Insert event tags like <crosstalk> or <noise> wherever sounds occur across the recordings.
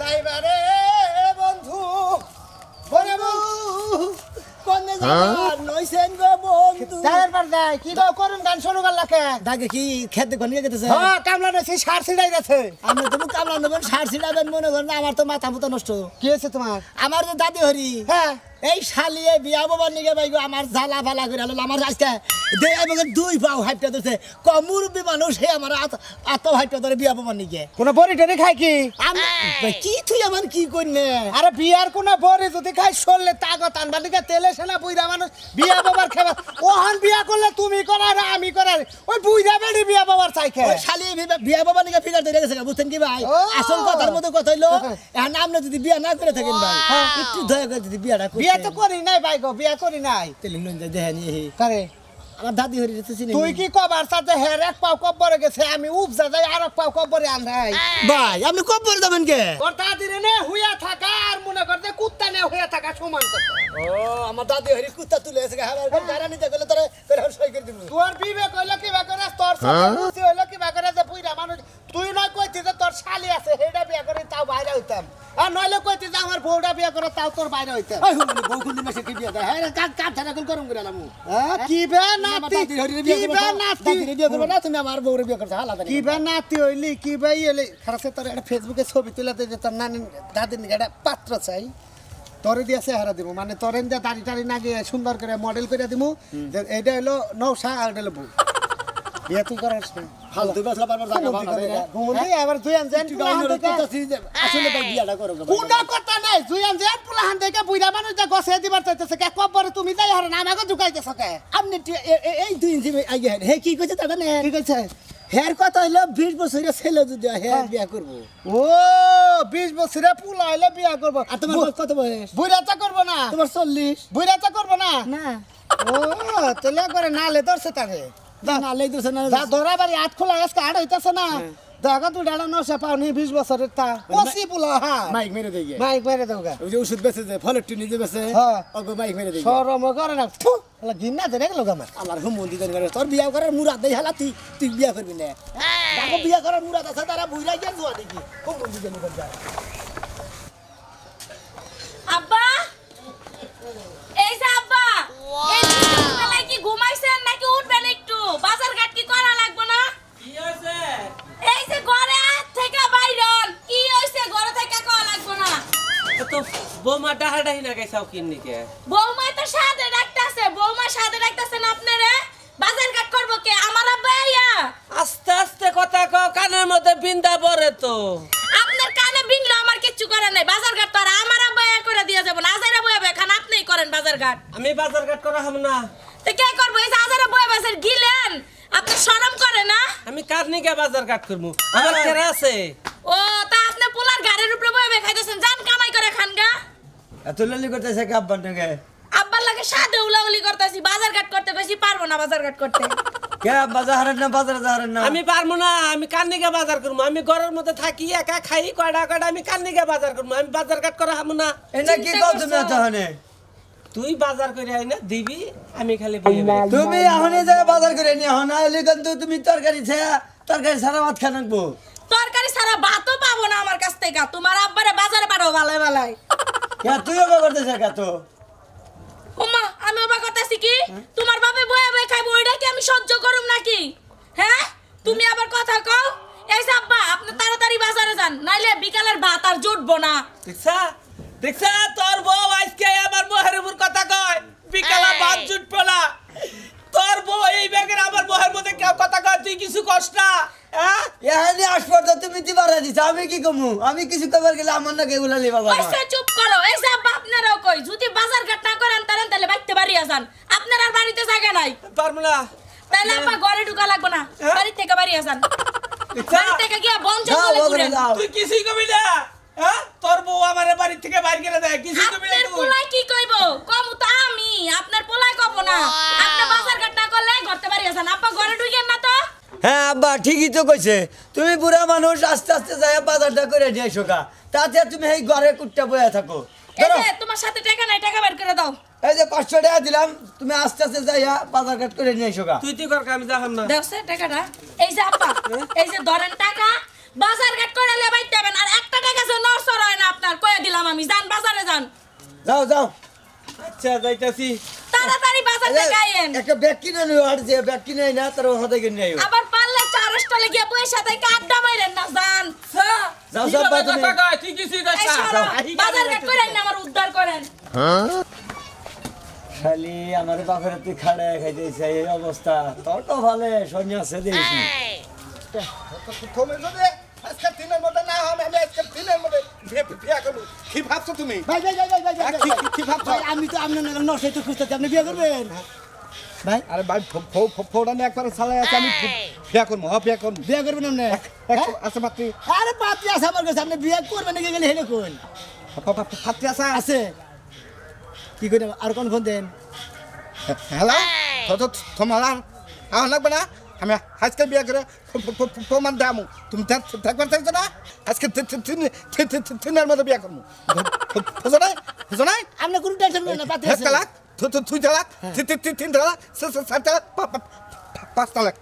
যাইবারে বন্ধু বলে বন্ধু কোনে যাবার নইছেন গো বন্ধু। কি গো করুন গান শুরু করলা কে? দাগে কি খেতে কোনে গেতেছে? হ্যাঁ কামলা নেছি সার ছিড়াই গেছে। আমি তুমি কামলা নেবেন সার ছিড়াবেন মনে করেন আমার তো মাথা মতো নষ্ট। কি হয়েছে তোমার? আমার যে দাদি হরি হ্যাঁ। এই শালিয়ে বিয়া বাবার নিগে বাইগো আমার জ্বালা ফালা করে আলো আমার আজকে দে এবং দুই পাও ধরছে কমুর বি মানুষ হে আমার আত আত হাইপটা ধরে বিয়া বাবার নিগে। কোন বড়ি টরি খাই কি? আমি কি তুই আমার কি করনে আরে বিয়ার কোন বড়ি যদি খাই সরলে তাগত আনবা দিকে তেলে সেনা বুইরা মানুষ বিয়া বাবার খেবা ওহান বিয়া করলে তুমি করার আমি করার ওই বুইরা বেড়ি বিয়া বাবার চাই খে বিয়া- বাবার নিগে ফিগার ধরে গেছে বুঝছেন কি ভাই। আসল কথার মধ্যে কথা হইল <laughs> এখন আপনি যদি বিয়া না করে থাকেন ভাই একটু দয়া করে যদি বিয়াটা হ্যাঁ। বিয়া তো করি নাই ভাই গো বিয়া করি নাই। তেলে দেখে নিয়ে করে? আমার দাদি হরি তো চিনি। তুই কি কবার সাথে হের এক পাও কব্বরে গেছে আমি উপজা যাই আর এক পাও কব্বরে আন্ধাই ভাই আপনি কব বলে দেবেন কে? ওর দাদিরে নে হুইয়া থাকা আর মনে করতে কুত্তা নে হুইয়া থাকা সমান করতে ও আমার দাদি হরি কুত্তা তুলে এসে আমার গাড়া নিতে গেলে তোরে করে সই করে দিব। তোর বিবেক হইল কি করে তোর সাথে হইল কি করে যে পুইরা মানুষ তুই নয় কইতি যে তোর শালি আছে হেডা বিয়া করে তাও বাইরে হইতাম। আর নইলে কইতি যে আমার বউটা বিয়া করে তাও তোর বাইরে হইতাম। ওই হুন বউ খুলি মাসে কি বিয়া দেয় হ্যাঁ কাট কাট ঠানা কোন করম করে আলামু। হ্যাঁ, কি বে নাতি? দাদি হরি কি বে নাতি? বিয়া করবে না তুমি আমার বউরে বিয়া করতে হালা কি বে নাতি হইলি? কি বে এলি খারাপ তোর একটা ফেসবুকে ছবি তুলে দে তোর নানি দাদির একটা পাত্র চাই। তোরে দিয়ে চেহারা দিব মানে তোরে দিয়ে দাড়ি টাড়ি না গিয়ে সুন্দর করে মডেল করে দিব এইটা হলো নৌসা আর এটা হলো বউ। <laughs> বিয়ে তুই করার ভালো তুই বাসলা বারবার জায়গা ভালো না ঘুমন্দি এবার গাইনো রে কইতাছি যে আসলে ভাই বিয়াটা করো। কোন কথা নাই। তুই আনছেন পুলাহান দেখে বুইরা মানুষ যে গছে দিবার চাইতেছে কে? কবরে তুমি যাই হরে নামাকে ঢুকাইতেছ কে? আপনি এই দুই ইঞ্চি আগে। হে কি কইছে দাদা না কি কইছে? হের কথা হইল বিশ বছরের ছেলে যদি হয়, হে বিয়া করব। ও বিশ বছরে পুলা হইলে বিয়া করব। আর তোমার কত বয়স? বুইরাটা করব না। তোমার চল্লিশ। বুইরাটা করব না? না। ও তেলে করে নালে ধরছে যা ধরা বাড়ি আট খোলা আজকে আট হইতাছে না। দেখা তুই ডালা নশা পাওনি বিশ বছরের তা। কষি পুলা হ্যাঁ। মাইক মেরে দিয়ে মাইক মেরে দেওগা ওই যে ওষুধ বেচে যে ফলের টুনি যে বেচে হ্যাঁ। ওকে মাইক মেরে দিয়ে সরম করে না থু এলা ঘিন্না ধরে গেল আমার। আমার হুম মন্দির করে তোর বিয়া করার মুরাদ দেই হালা তুই তুই বিয়া করবি না। দেখো বিয়া করার মুরাদ আছে তারা বুইরা গিয়ে জোয়া দেখি। হুম মন্দির করে যায় আব্বা! এই যে আব্বা! এই কি ঘুমাইছেন নাকি উঠবেন বাজার ঘাট কি করা লাগবে না? এই যে ঘরে থেকে বাইরন কি হইছে ঘরে থেকে করা লাগবে না? তো বোমা ডাহা ডাহি না গেছাও কিন্নিকে? বৌমা তো সাদে রাখতাছে বৌমা সাদে রাখতাছেন আপনারে? বাজার ঘাট করব কে? আমার আব্বা আইয়া? আস্তে আস্তে কথা কও কানের মধ্যে বিন্দা পড়ে তো। আপনার কানে বিনলো আমার কিচ্ছু করে নাই। বাজার ঘাট তো আর আমার আব্বা আইয়া করে দিয়ে খান আপনিই করেন বাজার ঘাট। আমি বাজার ঘাট করা হব না। গিলেন আপনি শরম করে না আমি কার নিকে বাজার ঘাট করব। আমার কেরা আছে? ও তা আপনি পোলার গাড়ির উপরে বইবে খাইতেছেন জান কামাই করে খান গা। এত লালি করতেছে কি আব্বার নাকি? আব্বার লাগে সাদে উলাউলি করতেছি বাজার ঘাট করতে বেশি পারব না বাজার ঘাট করতে। কে বাজার হারেন না বাজারে হারেন না আমি পারব না আমি কার বাজার করব। আমি ঘরের মধ্যে থাকি একা খাই কয়টা কয়টা আমি কার বাজার করব। আমি বাজার ঘাট করা হব না। এটা কি কও তুমি এত তুই বাজার করে আই না দিবি আমি খালি। তুমি এখন এই জায়গায় বাজার করে নিয়ে হন আইলে কিন্তু তুমি তরকারি ছায়া তরকারি সারা ভাত খা নাকবো তরকারি সারা ভাতও পাবো না আমার কাছ থেকে তোমার আব্বারে বাজারে পাঠাও ভালো ভালাই কে তুইও বা করতেছে কে তো। ওমা আমি অবাক করতেছি কি? তোমার বাপে বয়ে বয়ে খাইবো ওইটা কি আমি সহ্য করুম নাকি? হ্যাঁ? তুমি আবার কথা কও। এই যে আব্বা আপনি তাড়াতাড়ি বাজারে যান নাইলে বিকালের ভাত আর জুটবো না। দেখছা দেখছা তোর বউ আজকে আমার উপর কথা কয়। বিকালা ভাত জুটবো না তোর বউ এই ব্যাগের আমার বউয়ের মধ্যে কেউ কথা কয় তুই কিছু কষ্ট না। হ্যাঁ? এখানে আসপর তো তুমি দিবার দিছ আমি কি কমু? আমি কিছু কবার গেলে আমার নাকি এগুলা লিবার ওই চুপ করো এই যে আপনারাও কই যদি বাজার ঘাট না করেন তাহলে তাহলে বাইতে বাড়ি যান আপনার আর বাড়িতে জায়গা নাই। পারব না। তাহলে ঘরে ঢুকা লাগবে না হ্যাঁ? বাড়ি থেকে বাড়ি? বাড়ি থেকে গিয়া বন জঙ্গলে ঘুরেন। তুই কিছুই কবি না। হ্যাঁ? তোর বউ আমার বাড়ি থেকে বাইর করে দেয়। কিছুই কবি না পোলাই কি কইব? কম তো আমি। আপনার পোলাই কব না। আপনি বাজার ঘাট না করলে ঘরতে বাড়ি যান আব্বা ঘরে ঢুকেন না তো। হ্যাঁ আব্বা ঠিকই তো কইছে। তুমি বুড়া মানুষ আস্তে আস্তে যাই বাজারটা করে নিয়ে এসো গা। তাতে তুমি এই ঘরে কুটটা বয়ে থাকো। এই তোমার সাথে টাকা নাই টাকা বের করে দাও। এই যে পাঁচশো টাকা দিলাম তুমি আস্তে আস্তে যাইয়া বাজার ঘাট করে নিয়ে এসো গা। তুই তুই কর আমি যাহাম না। দেখছে টাকাটা। এই যে আব্বা এই যে ধরেন টাকা বাজার ঘাট করে লে বাইতে হবেন। আর একটা টাকা সে নরসর হয় না আপনার কয়ে দিলাম আমি। যান বাজারে যান। যাও যাও। আচ্ছা যাইতাছি। তাড়াতাড়ি বাজার থেকে আইয়েন একটা ব্যাগ কিনে নিও আর যে ব্যাগ কিনে না তার হাতে কিনে আইও। আবার পারলে চার স্টলে গিয়ে বইসা থেকে আড্ডা মাইরেন না যান। যাও কি যাও না বাজার। ঘাট করে আইন আমার উদ্ধার করেন। খালি আমার বাপের তুই খাড়ে খাইতেছে এই অবস্থা। তোর তো ভালো সন্ন্যাসে দিয়েছি তুমি যদি আজকে দিনের মধ্যে না হবে আমি আজকে দিনের মধ্যে বিয়ে বিয়ে করব। কি ভাবছ তুমি? ভাই ভাই ভাই ভাই ভাই ভাই, কি- ভাই। কি- কি ভাবছ? আমি তো আপনার নশাই তো খুঁজতেছি আপনি বিয়ে করবেন? ভাই। আরে ভাই ফোড়া নিয়ে একবার চালাই আছে আমি বিয়ে করব হ্যাঁ বিয়ে করব। বিয়ে করবেন আপনি? হ্যাঁ? আছে আরে পাত্রী আছে আমার কাছে আপনি বিয়ে করবেন নাকি গেলে হেলে কোন ফাত্রী আছে। আছে। কি করে আর কোন ফোন দেন? হ্যালো? তোমার আমার লাগবে না? আমি আজকে বিয়ে করে প্রমাণ দামু তুমি দেখবার চাইছো না? আজকে তিনের মধ্যে বিয়ে করব বুঝো নাই? বুঝো নাই? আপনি কোনো টেনশন নেই না আছে। তালাক তুই তালাক তিন তালাক চার তালাক পাঁচ তালাক।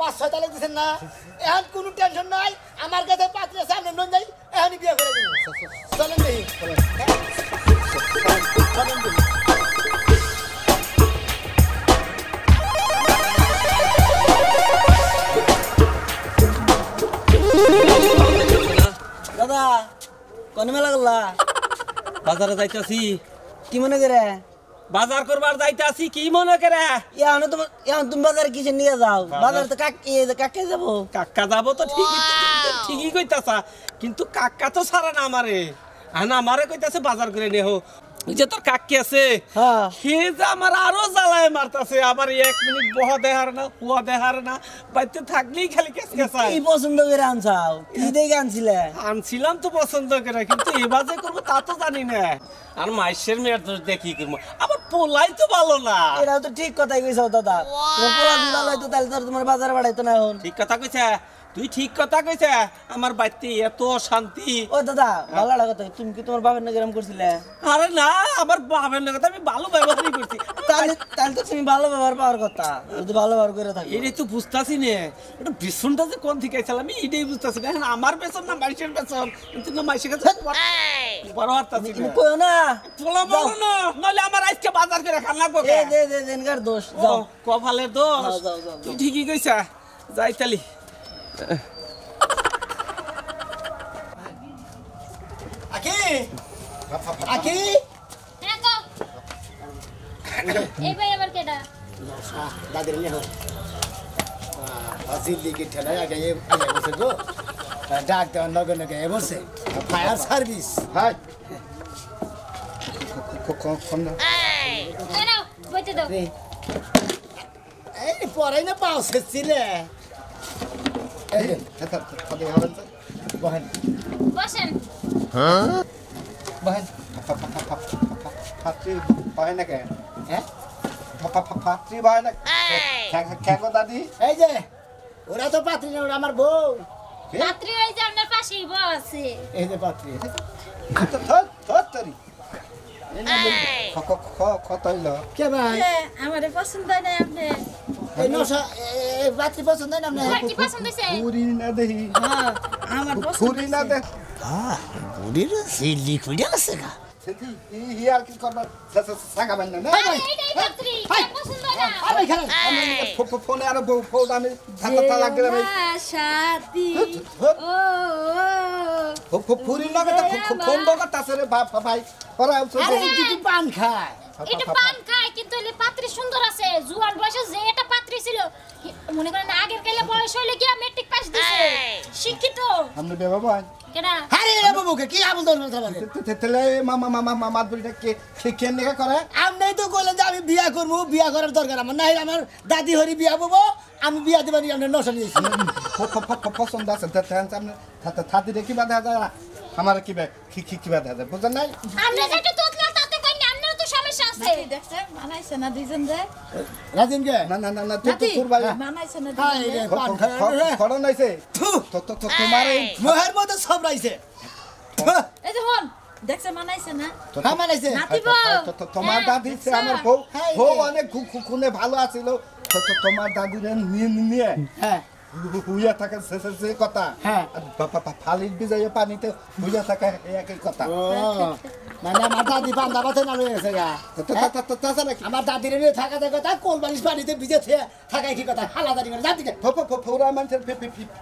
পাঁচ ছয় তালাক দিচ্ছেন না? এখন কোনো টেনশন নাই। আমার কাছে পাত্রী আছে আপনি নন যাই। এখনই বিয়ে করে দিন চলেন দেখি। চলেন দেখি। দাদা কোন মেলা করলা বাজারে যাইতাছি। কি মনে করে? বাজার করবার যাইতাছি কি মনে করে? এখন তোমার এখন তুমি বাজারে কিসে নিয়ে যাও? বাজারে তো কাক কাকে যাব? কাকা যাব তো ঠিকই ঠিকই কইতাছা কিন্তু কাকা তো সারা না আমারে। আনা আমারে কইতাছে বাজার করে ওই যে তোর কাকি আছে হ্যাঁ। সে যে আমার আরও জ্বালায় মারতাছে আমার এক মিনিট বহা দেহার না হুয়া দেহার না বাড়িতে থাকলেই খালি কেস কেসায় কি পছন্দ করে আনছাও? কি দেখে আনছিলে? আনছিলাম তো পছন্দ করে কিন্তু এবার যে করব তা তো জানি না। আর মাইসের মেয়ের দোষ দেখি করব আবার পোলাই তো ভালো না। এটাও তো ঠিক কথাই কইছাও দাদা। পোলা দিলা লয়তো তাহলে তো তোমার বাজারে বাড়াইতো না এখন। ঠিক কথা কইছে। তুই ঠিক কথা কইছে আমার বাড়িতে এত শান্তি ও দাদা ভালো লাগা কথা তুমি কি তোমার বাবার নাকি এরম করছিলে? আরে না আমার বাবার লাগে আমি ভালো ব্যবহারই করছি। তাহলে তাহলে তো তুমি ভালো ব্যবহার পাওয়ার কথা যদি ভালো ব্যবহার করে থাকো। এটাই তো বুঝতাছি নে এটা ভীষণটা যে কোন থেকে আইছিলাম আমি এটাই বুঝতাছি না। আমার বেতন না মাইসের পেছন? কিন্তু না মাইসের কাছে বড় হারতাছি তুমি কইও না? পোলা বলো না নইলে আমার আজকে বাজার করে খান লাগবো এ দে দে দেনকার দোষ যাও। কপালের দোষ। তুই ঠিকই কইছা যাই তালি আকি? আকি? হ্যাঁ গো। এই ভাই আবার কেডা দাদির নিয়ে হোক দিকে ঠেলায় আগে আগে বসে গো। ডাক দেওয়ার লগে লগে এ বসে। Fire service. হাই। এই নাও, বইতে দাও। এই পড়াই না যে, বহেন বসেন বহেন ফাত্রি ফাত্রী হয় নাকি হ্যাঁ ফাত্রী হয় না খেগো দাদি এই যে ওরা তো পাত্রী না ওরা আমার বউ রাত্রি ওই যে আপনার পাশেই বসে এই যে পাত্রী কত হইল কে ভাই? আমারে পছন্দ হয় না আপনি? এই নশা এই পাত্রী পছন্দ হয় না আপনার? তোমার কি পছন্দ হয়েছে পুরি না দেখি হ্যাঁ আমার পছন্দ পুরি না দেখ বুড়ির সেই লিকুইড আছে গা। ই আর কি করবার সাগাবেন না না? আরে এইটাই রাত্রি কেন পছন্দ হয় না? আরে খারাপ ফোনে আর ফোন আমি থাকা লাগবে। আমি সাথী ও। পুরি লাগে তো খুব খুব দরকার আছে রে বাপ ভাই ওরা দিদি পান খায়। এটা পান খায় কিন্তু এলে পাত্রী সুন্দর আছে। জুয়ান বয়সে যে এটা পাত্রী ছিল মনে করেন আগের কালে বয়স হইলে গিয়া মেট্রিক পাস দিছে। শিক্ষিত। আমরা বেবা ভাই কেডা? আরে রে বাবুকে কি? আমল দল কথা বলে? তেলে মামা মামা মামা বুড়িটা কে কে নেগা করে? আপনি তো বললেন যে আমি বিয়া করব বিয়া করার দরকার আমার। নাই আমার দাদি হরি বিয়া বলব আমি বিয়া দিবানি নশা নিয়েছি। পছন্দ আছে। আপনি থাতি যায় আমার কিবা কি যায় বুঝলেন নাই? আমরা যেটা তোতলা তাতে কই না আপনারও তো সমস্যা আছে দেখছে মানাইছে না দুইজন যে রাজিন কে না না না না তুই তো তোর ভাই মানাইছে না হাই রে পান খায় খরণ হইছে থু, তো তো তো তোমার এই মোহের মধ্যে সব রাইছে এই যে হন দেখছে মানাইছে না হ্যাঁ মানাইছে নাতিব তোমার দাদি আমার বউ বউ অনেক খুনে ভালো আছিল তো তোমার দাদি নিয়ে নিয়ে হ্যাঁ হুইয়া থাকা সে- সে কথা। হ্যাঁ। ফালির বিজয়ে পানিতে হুইয়া থাকা একই কথা। মানে আমার দাদি বান্ধা বাতে না রয়ে গেছে গা। আমার দাদির নিয়ে থাকা থাকা কথা কোল বালিশ পানিতে ভিজে থে- থাকাই কি কথা করে জাতিকে ফ- ফ- ফ- ফৌরা মানুষের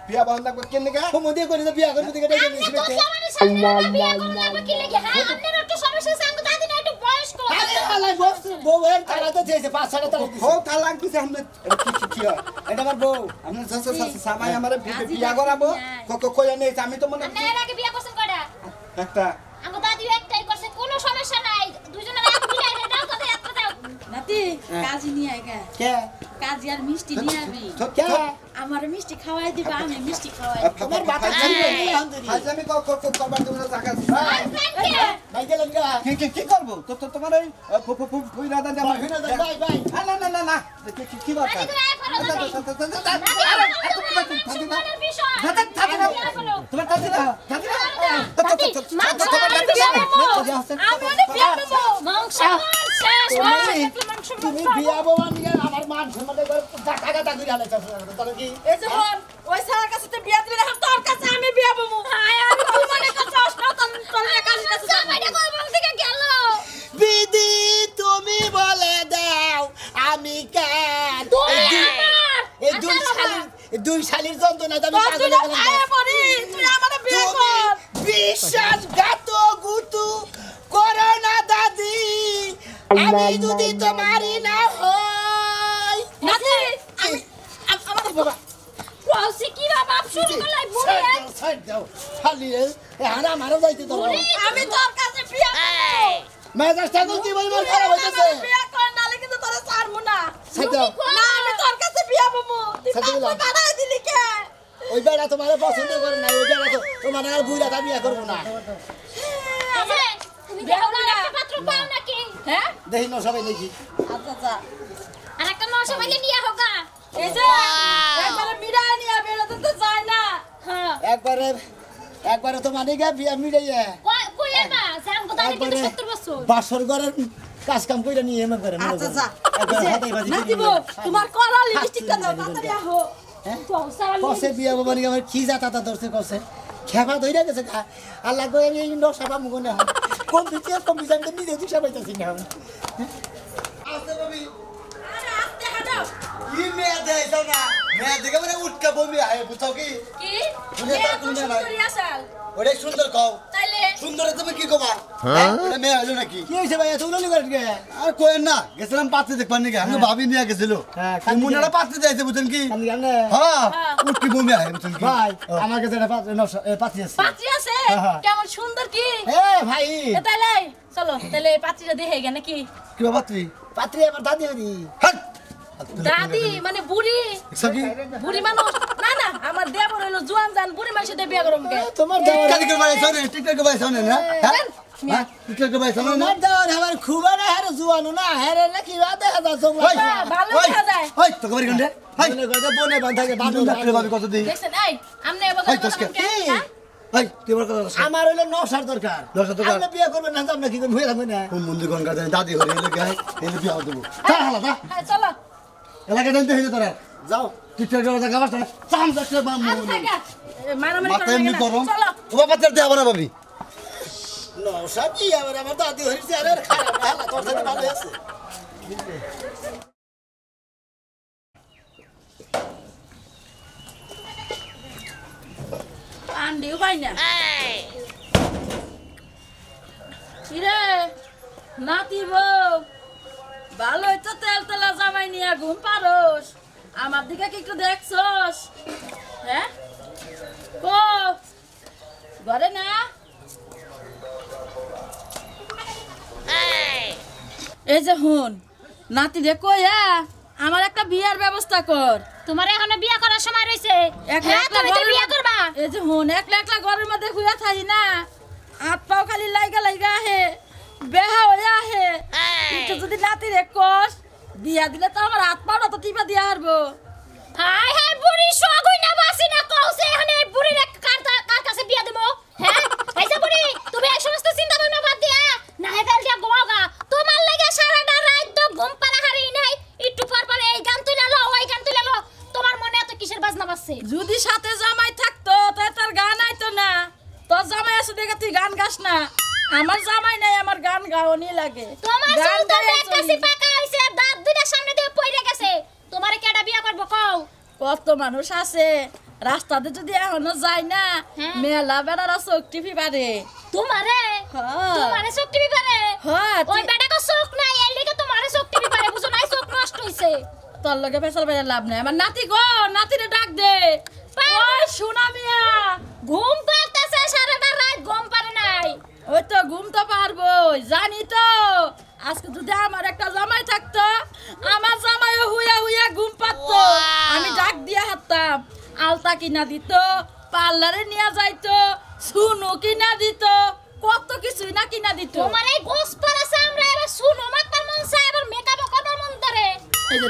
বিয়া বহন লাগবে কেন গা সমুদ্রে করে তো বিয়া করব দিকে ডেকে আপনি তো হ্যাঁ না বয়স্ক আরে হালাই বউ বউয়ের তালাতে দিয়েছে পাঁচ ছটা তালা দিয়েছে। হো তালাক দিছে আমরা এটা কি কি- কি হয়? এটা আমার বউ। আমরা সা- সা- সামাই আমারে বিয়া করাবো ক- ক- কইয়া নেই আমি তো মনে আপনি এর আগে বিয়ে করছেন কয়টা? একটা। আঙ্গু দাদি একটাই করছে কোনো সমস্যা নাই। দুজনের এক মিলাই রে দাও কথা একটা দাও নাতি কাজি নিয়ে আয় কে? কাজি আর মিষ্টি নিয়ে আবি থ- কে? আমার মিষ্টি খাওয়াই দিবা আমি মিষ্টি খাওয়াই তোমার ফ- বাতা ফাইজ- ছিল এই। আলহামদুলিল্লাহ ফাইজলামি ক- ক- ক- করবার জন্য টাকা। আর ফ্রেন্ডকে ভাই গেলেন গা। কি কি কি করব? তো তো তোমার এই ফু- ফু- ফু- ফুই দাদা যে আমার ভাই ভাই ভাই ভাই না না না না। কি করব। আমি করব। হয়ে তুমি বিয়া আমার মান সম্মানে টাকা টাকা করে হালে তাহলে কি এই যে হন ওই সারার কাছে তো বিয়া দিবি এখন তোর কাছে আমি বিয়া বমু হায় আমি তুই মনে করছস না তোর তোর কাছে কাছে জামাইটা কোন থেকে গেল? বিধি তুমি বলে দাও আমি কেন এই দুই- আমার। এই দুই শালির দুই শালির যন্ত্রণাতে আমি পাগল হয়ে পড়ি তুই আমারে বিয়ে তুমি কর। বিশ্বাসঘাত গুতু করো না দাদি। আমি যদি তোমারই না হই নাতি আমি আম- বাবা? বলছি কি রে বাপ শুরু করলাই বুড়ি দাও, সাইড দাও। খালি এ হারা মারো যাইতে তো আমি তোর কাছে বিয়া মেজাজটা তো কি বলব খারাপ হইতেছে? বিয়া কর নালে কিন্তু তোরা ছাড়বো না। সাইড দাও। না আমি তোর কাছে বিয়া বমু তুই সাথে পাগল দিলাম। বানাই দিলি কে? ওই বেড়া তোমার পছন্দ করে না ওই বেড়া তো তোমার আর বুইরা তা বিয়ে করব না। তুমি দেখো না। পাত্র পাও নাকি? হ্যাঁ? না সবাই দেখি। আচ্ছা আচ্ছা। আর একটা নশো মাইকে নিয়ে হোগা একবারে নিয়ে হ্যাঁ। একবারে একবারে তো মানে গা বিয়া মিলাইয়া। কই কই এবা জাঙ্গু দাদি কিন্তু একবারে 70 বছর? বাসর ঘরের কাজ কাম কইরা নিয়ে এমন করে আচ্ছা আচ্ছা। তোমার করা লিপস্টিকটা দাও তাড়াতাড়ি আহো। কসে বিয়া বাবা নিকে আমার কি জাতা তা ধরছে কসে? খেপা ধইরা গেছে আর লাগবে আমি এই নশা পাবো কোনে? কম দিচ্ছি কম দিচ্ছি আমি তো নিজে দিশা পাইতেছি না আসতে পাবি আরে আস্তে হাঁটো কি মেয়ে যাও না। মেয়ে দেখে মানে উঠকা বমি আয় বুঝাও কি? কি? মেয়ে তো সুন্দরী আসাল ওরে সুন্দর কও। তাইলে? সুন্দর তুমি কি কবা? এটা মেয়ে হলো নাকি? কি হয়েছে ভাই এত উলালি করে গে আর কোয়েন না গেছিলাম পাত্রে দেখবার নাকি আমি ভাবি নিয়ে গেছিল। হ্যাঁ, মুনারা পাত্রে যাইছে বুঝছেন কি? হ্যাঁ উঠকি বমি আয় বুঝছেন কি? ভাই আমার কাছে একটা পাত্র নশা আছে। পাত্রী আছে? হ্যাঁ, হ্যাঁ। কেমন সুন্দর কি? এ ভাই। তাইলে চলো তাইলে পাত্রীটা দেখে গে নাকি? কি পাত্রী? পাত্রী আমার দাদি হরি হাট! দাদি মানে বুড়ি। সব কি? বুড়ি মানুষ। না না আমার দেবর হলো জোয়ান জান বুড়ি মানুষ দিয়ে বিয়ে করব কে। তোমার দেওয়ার টিকটক বাই সামনে টিকটক বাই সামনে না হ্যাঁ? হ্যাঁ? টিকটক বাই সামনে না দেওয়ার আমার খুব না হারে জুয়ানো না হারে না কি যাচ্ছে ওই হ্যাঁ, ভালো দেখা যায়। ওই তো কবরি গন্ডে হাই কথা বনে বাঁধাকে বাঁধো ডাক্তার ভাবি কত দিই দেখছেন এই আমনে বড় কথা বলছিস। আমার হইল নশার দরকার। আপনি বিয়ে করবেন না আপনি কি করবেন হয়ে থাকবেন না। মন্দির কোন দাদি এলে গায় এলে বিয়া দেবো। তা হালা তা হ্যাঁ চলো। এলাকা জানতে হইলে তোরা? যাও। টিকটক কথা গাবাস না চাম যাচ্ছে বাম মাথা এমনি না গরম। চলো। ও বাবা তোর দেয়া না ভাবি? নশা কি? আবার আমার দাদি হরিছে আরে খারাপ হালা তোর সাথে ভালো আছে। আন্ডিও পাই না। কিরে? নাতি বউ। ভালোই তো তেল তেলা জামাই নিয়ে ঘুম পারোস। আমার দিকে কি একটু দেখছস? হ্যাঁ? কো। ঘরে না? এই। যে হুন নাতি রে কইয়া আমার একটা বিয়ার ব্যবস্থা কর। তোমার এখনও বিয়ে করার সময় রইছে একলা হ্যাঁ একলা তুমি তো ঘরের করবা। এই যে হুন একলা একলা ঘরের মধ্যে শুয়ে থাকি না। হাত পাও খালি লাইগা লাইগা আহে। বেহা হয়ে আহে একটু যদি নাতি রে কস বিয়া দিলে তো আমার হাত পাও তো টিপা দিয়া হারবো? হাই হাই বুড়ি সগুই না বাসি না কওছে এখানে এই বুড়ি রে কার কা- কার কাছে বিয়া দেবো হ্যাঁ? এইসে বুড়ি তুমি এক সমস্ত চিন্তা ভাবনা বাদ দিয়া না হে ফেল দিয়া ঘুমাওগা তোমার আমার লাগে। তোমার চুল তো দেখতেছি পাকা হইছে দাঁত দুইটা সামনে দিয়ে পড়ে গেছে। তোমারে কেডা বিয়া করব কও? কত মানুষ আছে। রাস্তাতে যদি এখনও যায় না হ্যাঁ। মেলা বেড়ারা চোখ টিপি পারে তোমারে? হ্যাঁ। তোমারে চোখ টিপি পারে হ্যাঁ, ওই বেটাকে চোখ নাই এর লিগে তোমারে চোখ টিপি পারে বুঝো নাই? চোখ নষ্ট হইছে। তোর লগে ফেসাল বেড়ে লাভ নাই। আমার নাতি গো নাতিরে ডাক দে ওই সোনা মিয়া ঘুম পারতেছে সারাটা রাত ঘুম পারে নাই ওই তো ঘুম তো পারব জানি তো আজকে যদি আমার একটা জামাই থাকতো আমার জামাইও হুইয়া হুইয়া ঘুম পারতো আমি ডাক দিয়ে হাঁটতাম আলতা কিনা দিত পার্লারে নিয়ে যাইতো সুনো কিনা দিত কত কিছুই না কিনা দিত। তোমার এই গোস পরাছে আমরা এবার শুনো মাতার মন চাই এবার মেকআপ করবার মন ধরে।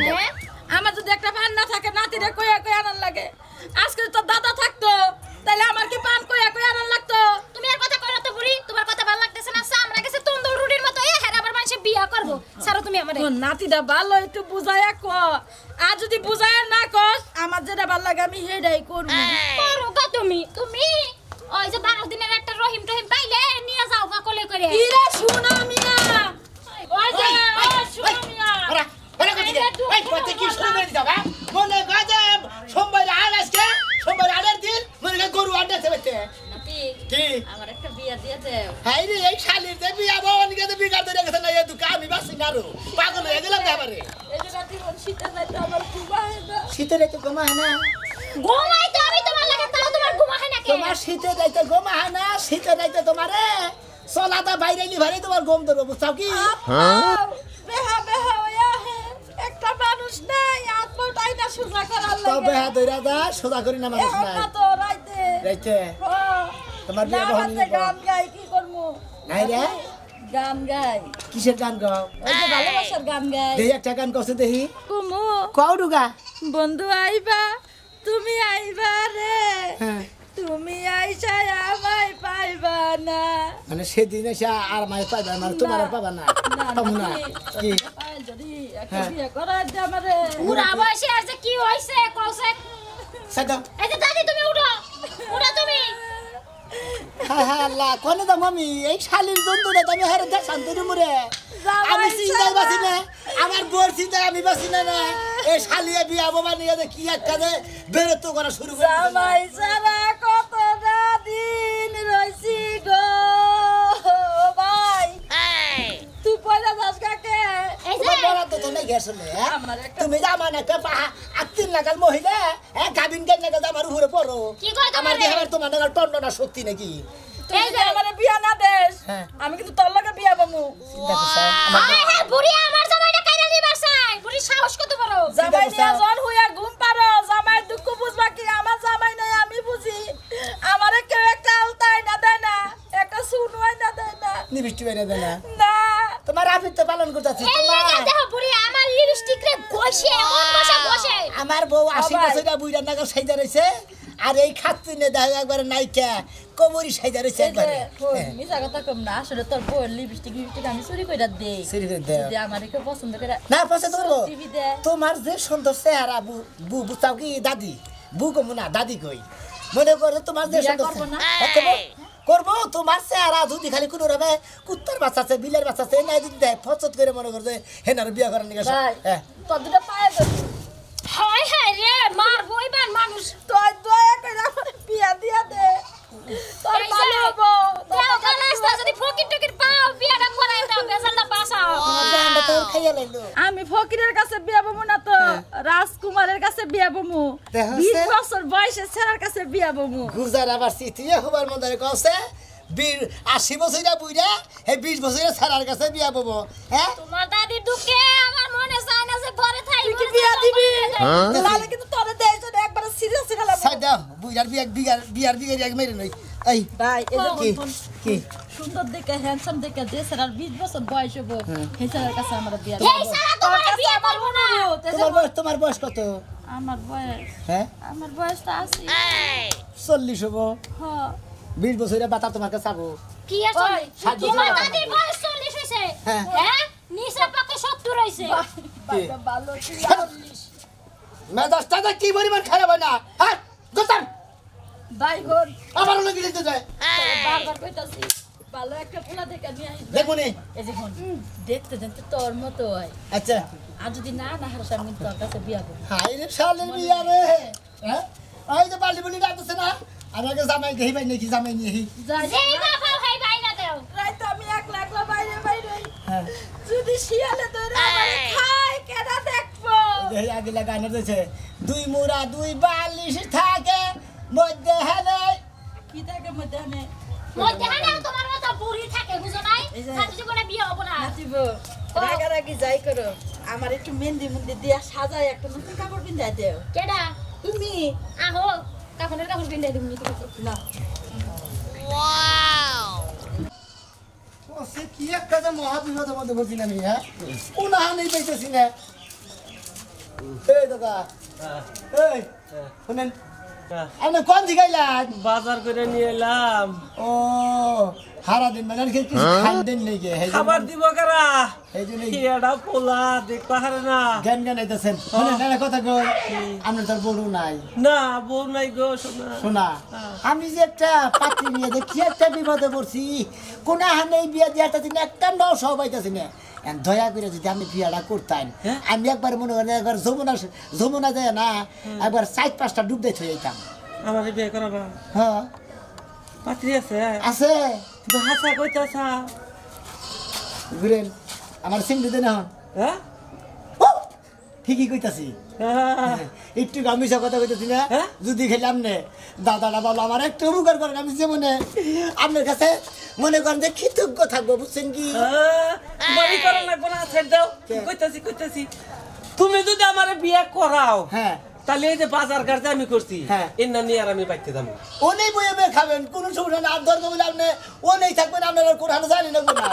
হ্যাঁ? আমার যদি একটা পান না থাকে নাতিরে কইয়া কইয়া আনার লাগে। আজকে তোর দাদা থাকতো তাহলে আমার কি পান কইয়া কইয়া আনার লাগতো? তুমি আর কথা কইরা তো বুড়ি তোমার কথা ভালো লাগতেছে না আমরা গেছে তন্দুর রুটির মতো এ হেরা মানুষে বিয়া করব। সারা তুমি আমার নাতিটা ভালো একটু বুঝাইয়া ক। আর যদি বুঝাইয়া না কস আমার যেটা ভালো লাগে আমি সেটাই করব। করো তুমি তুমি? ওই যে বারো দিনের একটা রহিম টহিম পাইলে নিয়ে যাও গা কোলে করে। ইরে সোনা মিয়া তোমারে? চলাটা বাইরে নি ভারে তোমার গম ধরবো বুঝছাও কি? বেহা বেহা হইয়া হে একটা মানুষ নাই আত্মটাই না সোজা করার তবে লাগে। হ্যাঁ দইরা দা সোজা করি না মানুষ নাই। না তো রাইতে। রাইতে? হ্যাঁ। তোমার বিয়ে বহন গান গাই কি করব নাই রে। গান গাই। কিসের গান গাও ওই যে ভালোবাসার গান গাই। দেখি একটা গান কষ্ট দেখি কুমু কও ডুগা বন্ধু আইবা তুমি আইবা রে। হ্যাঁ। তুমি আইসা আমায় পাইবা না। মানে সেদিন এসে আর মাই পাইবা মানে তোমার আর পাবা না। না, পাবো না। কি? একটা হ্যাঁ। বয়সে কি হইছে কওছে সাদা এই যে দাদি তুমি উঠো উঠো তুমি। হ্যাঁ হ্যাঁ আল্লাহ কোনে দাম আমি? এই শালির জন্তু তুমি হারে দেখ শান্তি মুরে আমি চিন্তায়। বাসি না আমার বোর চিন্তায় আমি বাসি না না এই শালিয়ে বিয়া বাবা নিয়ে কি একটা যে বেরোত্ব করা শুরু করে। জামাই সারা কত না দিন রইছি গো ভাই তুই পয়লা যাস কাকে? আমার একটা তুমি জামা না কে পাহা আত্মীর নাগাল মহিলা গাবিন গাই নাগাল আমার উপরে পড়ো কি আমার তোমারে? নাগাল টন্ডনা শক্তি নাকি আমারে বিয়া না দেস হ্যাঁ। আমি কিন্তু তোর লগে বিয়া বামু হায় হায় বুড়ি আমার জামাইটা কাইরা চাই। বুড়ি সাহস কত বড়? জামাই? জন হইয়া ঘুম পারো জামাই দুঃখ বুঝবা কি? আমার জামাই নাই আমি বুঝি। আমারে কেউ একটা আলতাই না দেয় না একটা শুনওয়াই না দেয় না। নিবিষ্টি বেড়ে দেয় না? না। তোমার আফিত তো পালন করতেছি এই তোমার দেখো বুড়ি আমার লিপস্টিক রে ঘষে এমন আমার বউ। বছর বুইরা নাগাল সাইজা রয়েছে আর এই খাচ্ছি নে দেখা একবারে নাইকা কোমরি সাইজা রয়েছে একবারে। হ্যাঁ। মিছা কথা কম না আসলে তোর বউয়ের লিপস্টিক লিপস্টিক আমি চুরি কইরা দেই। চুরি করে দেও। যদি আমার কেউ পছন্দ করে না পছন্দ দেয় তোমার যে সুন্দর চেহারা বু বু বুঝাও কি দাদি? বু কমু না দাদি কই? মনে করো তোমার যে সুন্দর করব হ্যাঁ, তোমার চেহারা যদি খালি কোনো রবে কুত্তার বাচ্চা আছে বিলের বাচ্চা আছে নাই যদি দেয়। ফচত করে মনে করছে হেনার বিয়া করার নিকে ভাই হ্যাঁ। তোর দুটো পায়ে হায় হায় রে মার বইবার মানুষ। তোর দয়া করে আমার বিয়া দিয়া দে। তোর ভালো হব দেও টাকা যদি ফকির টকির পাও বিয়াটা করাই দাও বেজালটা বাঁচাও। জানটা তো খাইয়া লাইলো। আমি ফকিরের কাছে বিয়া বমু না তো রাজকুমারের কাছে বিয়া বমু। দেখা বিশ যাচ্ছে? বছর বয়সে ছেলের কাছে বিয়া বমু। গুজার আবার চিঠিয়ে হবার মধ্যে কছে বীর আশি বছরে বুইরা এই বিশ বছরে ছাড়ার কাছে বিয়া পাবো হ্যাঁ? তোমার দাদির দুঃখে আমার তুই কি বিয়া দিবি? তাহলে কিন্তু তোর দেয় একবার সিরিয়াস খেলা সাই দাও বুইরার বিয়া বিয়ার বিয়ার বিয়ার এক মেরে নই এই ভাই এই কি কি? সুন্দর দেখে হ্যান্ডসাম দেখে যে ছেলের বিশ বছর বয়স হব সেই ছেলের কাছে আমার বিয়া এই সারা তোমার না। বয়স তোমার বয়স কত? আমার বয়স হ্যাঁ? আমার বয়স তো আছে চল্লিশ হব হ্যাঁ। বিশ বছরে বাতা তোমার কাছে যাব কি আছে? তোমার দাদির বয়স হ্যাঁ। নিচে পাকে সত্তর হয়েছে বাবা ভালো তুই চল্লিশ। মেজাজটা কি পরিমাণ খারাপ হয় না? হ্যাঁ গুড বাইগন আমার লোক যেতে যায় বারবার কইতাছি ভালো একটা পোলা দেখে নিয়ে আসবে দেখো নি এই যে দেখতে দেখতে তোর মতো হয়। আচ্ছা। আর যদি না না হারস আমি তোর কাছে বিয়া করব। হাই রে শালের বিয়া রে। হ্যাঁ? ওই যে বালি বলি ডাকতেছে না? আমাকে জামাই দেহি ভাই নাকি জামাই নিহি। যাই। পাও হাই ভাই না দেও। রাইতো আমি একলা একলা বাইরে বাইরে। হ্যাঁ। যদি শিয়ালে ধরে আমারে খায় কেডা দেখব? দেহি আগে লাগানো দিয়েছে। দুই মুড়া দুই বালিশ থাকে মধ্যে হেলে। কি থাকে মধ্যে আনে মধ্যে হানা তোমার মতো বুড়ি থাকে বুঝো নাই? এই সাথে জীবনে বিয়ে হব না। নাচিব রাগারাগি যাই করো। আমার একটু মেহেন্দি মুন্দি দিয়া সাজায় একটা নতুন কাপড় পিন্ধাই দেও। কেডা? তুমি? আহো কাপড়ের কাপড় ঠিক আছে না। ও সে কি একটা যে মহাবিপদের মধ্যে বলছি না আমি হ্যাঁ উনাহা নেই পাইতেছি না এই দাদা এই শুনেন আপনি কোন দিকে গেলেন বাজার করে নিয়ে এলাম। ও সারা দিন মানে কিছু খান দিন নেই খাবার দিব কারা? এই জন্য এটা পোলা দেখতে পারে না। জ্ঞান জ্ঞান আইতেছেন শুনেন না কথা কই? আপনার তোর বড় নাই। না বউ নাই গো শোনা। শোনা আমি যে একটা পাত্রী নিয়ে দেখি একটা বিপদে পড়ছি। কোন হানে বিয়া দিয়াটা দিন একটা নও সব পাইতেছি না। দয়া করে যদি আমি বিয়াটা করতাম আমি একবার মনে করেন একবার যমুনা যমুনা যায় না একবার চার পাঁচটা ডুব দিয়ে থয়ে যেতাম। আমাকে বিয়ে করাবা হ্যাঁ। পাত্রী আছে? আছে। হাসা কইতাছা। আমার সিমটি দেন হ্যাঁ? ঠিকই কইতাছি। হ্যাঁ। একটু গামিসা কথা কইতেছি না? হ্যাঁ? যদি খেলাম নে দাদারা বাবা আমার একটু উপকার করেন আমি মনে আপনার কাছে মনে করেন যে কৃতজ্ঞ থাকব বুঝছেন কি? হ্যাঁ, বাড়ি করা লাগবো না দাও। কইতাছি কইতাছি। তুমি যদি আমার বিয়ে করাও হ্যাঁ। তাহলে এই যে বাজার ঘাট যে আমি করছি হ্যাঁ। এর নিয়ে আর আমি বাইতে যাব। ও নেই বইয়ে বইয়ে খাবেন কোন সমস্যা নেই। আর দরকার বলে আপনি ও নেই থাকবেন আপনার কোরআন জানি না কোনা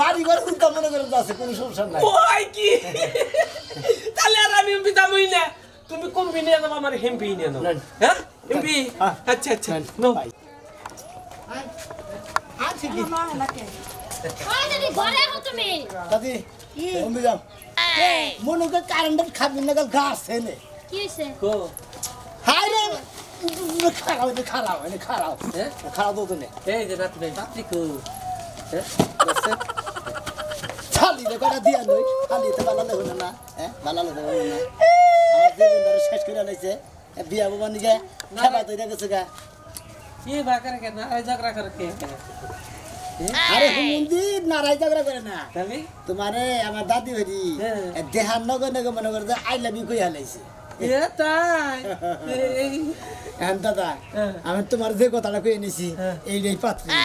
বাড়ি ঘর উল্টা মনে করেন আছে কোনো সমস্যা নাই। ওই কি? তাহলে আর আমি যাবোই না। তুমি কমবি নিয়ে যাব আমার হেমপি নিয়ে নাও। হ্যাঁ? এমপি হ্যাঁ। আচ্ছা আচ্ছা। নাও। বাই। আচ্ছা কি? ওই যদি ঘরে আহো তুমি? দাদি অম্বি যাও মনে কারেন্টের খাবেন না গাছ এনে কি হইছে? কো। হাই রে! খারাপ এনে খারাপ এনে খারাপ হ্যাঁ? খারাপ হতো না এই যে রাত ভাই পাত্রী কো। হ্যাঁ? ছালি রে কটা দিয়া নই ছালি তো ভালো লাগবে না হ্যাঁ ভালো লাগবে না। আমার জীবনটা শেষ করে লাইছে বিয়া বাবা নিকে খাবা তৈরি গেছে গা। কি বাকারে কেন এই ঝগড়া করে কে? আরে হুমন্দির নারাই ঝগড়া করে না। তোমারে আমার দাদি হরি। হ্যাঁ। দেহার নগর নগর মনে করে আই লাভ ইউ কই হালাইছে <laughs> হ্যাঁ দাদা হ্যাঁ। আমি তোমার যে কথাটা কই এনেছি হ্যাঁ। এইটাই পাত্রী। <laughs>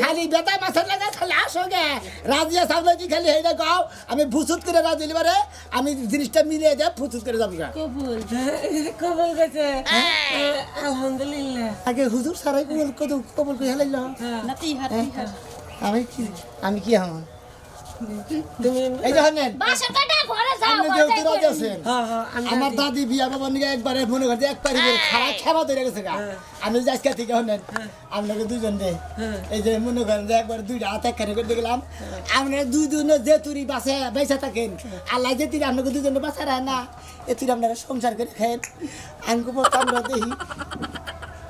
খালি বেটা মাছের লাগা খালি আসো গে। রাজিয়া সামনে কি খালি হেইটা গাও আমি ভুসুত করে রাজি লিবারে আমি জিনিসটা মিলিয়ে দেব ভুসুত করে যাব গা। কবুল। কবল গেছে আলহামদুলিল্লাহ। আগে হুজুর সারাই কবল কত কবল কই হেলাইল আমি কি আমি কি হম তুমি এই যে হনেন। বাসা কাটা ঘরে যাও আপনি ঘরে যেহেতু আছেন হ্যাঁ হ্যাঁ আমার দাদি বিয়া বাবা একবারে মনে করছে এক পারি করে খারাপ খাওয়া ধরে গেছে গা। আমি যে আজকে থেকে হনেন আপনাকে দুজন দে। এই যে মনে করেন যে একবার দুইটা হাত একখানে করে দেখলাম। আপনারা যে তুরি বাসে বেঁচে থাকেন আল্লাহ যে তুই আপনাকে দুজনে রায় না এ তুই আপনারা সংসার করে খেন আমি দেখি